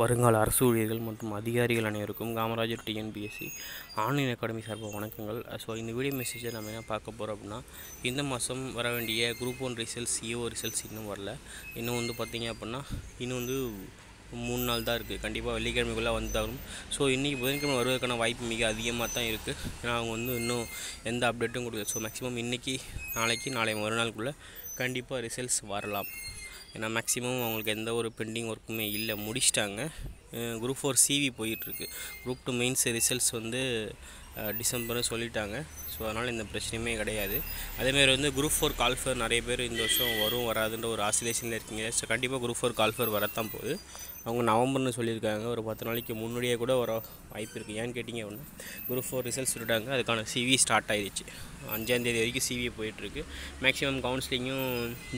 வருங்கால அரசு ஊழியர்கள் மற்றும் அதிகாரிகள் அனைவருக்கும் காமராஜர் டிஎன்பிஎஸ்சி ஆன்லைன் அகாடமி சார்பாக வணக்கங்கள். ஸோ இந்த வீடியோ மெசேஜை நம்ம என்ன பார்க்க போகிறோம் அப்படின்னா இந்த மாதம் வர வேண்டிய group one results E O results இன்னும் வரல. இன்னும் வந்து பார்த்திங்க அப்படின்னா இன்னும் வந்து மூணு நாள் தான் இருக்குது கண்டிப்பாக வெள்ளிக்கிழமைக்குள்ளே வந்தாலும். ஸோ இன்றைக்கி புதன்கிழமை வருவதற்கான வாய்ப்பு மிக அதிகமாக தான் இருக்குது ஏன்னா அவங்க வந்து இன்னும் எந்த அப்டேட்டும் கொடுக்கல. ஸோ மேக்ஸிமம் இன்றைக்கி நாளைக்கு நாளை மறுநாளுக்குள்ளே கண்டிப்பாக ரிசல்ட்ஸ் வரலாம். ஏன்னா மேக்ஸிமம் அவங்களுக்கு எந்த ஒரு பெண்டிங் ஒர்க்குமே இல்லை. முடிச்சிட்டாங்க. குரூப் ஃபோர் சிவி போயிட்டுருக்கு. குரூப் டூ மெயின்ஸ் ரிசல்ட்ஸ் வந்து டிசம்பர்னு சொல்லிட்டாங்க. ஸோ அதனால் எந்த பிரச்சனையுமே கிடையாது. அதேமாதிரி வந்து குரூப் ஃபோர் கால்ஃபர் நிறைய பேர் இந்த வருஷம் வரும் வராதுன்ற ஒரு ஆசிலேஷனில் இருக்கீங்க. ஸோ கண்டிப்பாக குரூப் ஃபோர் கால்ஃபர் வரத்தான் போகுது. அவங்க நவம்பர்னு சொல்லியிருக்காங்க. ஒரு பத்து நாளைக்கு முன்னாடியே கூட வர வாய்ப்பு இருக்குது ஏன்னு கேட்டிங்க அப்படின்னா குரூப் ஃபோர் ரிசல்ட்ஸ் சொல்லிட்டாங்க அதுக்கான சிவி ஸ்டார்ட் ஆயிடுச்சு. அஞ்சாந்தேதி வரைக்கும் சிவி போயிட்டுருக்கு. மேக்ஸிமம் கவுன்சிலிங்கும்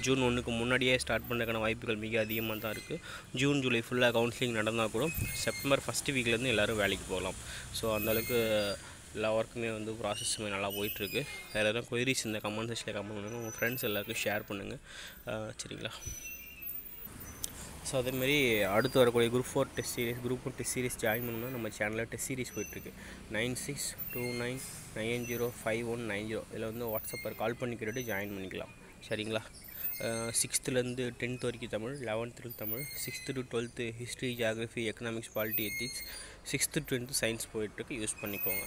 ஜூன் ஒன்றுக்கு முன்னாடியே ஸ்டார்ட் பண்ணுறதுக்கான வாய்ப்புகள் மிக அதிகமாக தான் இருக்குது ஜூன் ஜூலை ஃபுல்லாக கவுன்சிலிங் நடந்தால் கூட செப்டம்பர் ஃபஸ்ட்டு வீக்லேருந்து எல்லோரும் வேலைக்கு போகலாம். ஸோ அந்தளவுக்கு எல்லா ஒர்க்குமே வந்து ப்ராசஸுமே நல்லா போயிட்டுருக்கு. வேறு எதாவது கொயரிஸ் இந்த கமெண்ட் செக்ஷனில் கமெண்ட் பண்ணுங்கள் உங்கள் ஃப்ரெண்ட்ஸ் எல்லாருக்கும் ஷேர் பண்ணுங்கள் சரிங்களா? ஸோ அதேமாரி அடுத்து வரக்கூடிய group four test series group one test series join பண்ணணும்னா நம்ம சேனலில் டெஸ்ட் சீரிஸ் போயிட்டுருக்கு. Nine six two nine nine zero five one nine zero இதில் வந்து வாட்ஸ்அப்பில் கால் பண்ணி கேட்டுட்டு ஜாயின் பண்ணிக்கலாம். சரிங்களா? சிக்ஸ்த்துலேருந்து டென்த் வரைக்கும் Tamil eleventh Tamil sixth to twelfth history geography economics polity ethics sixth twelfth science போயிட்டுருக்கு. யூஸ் பண்ணிக்கோங்க.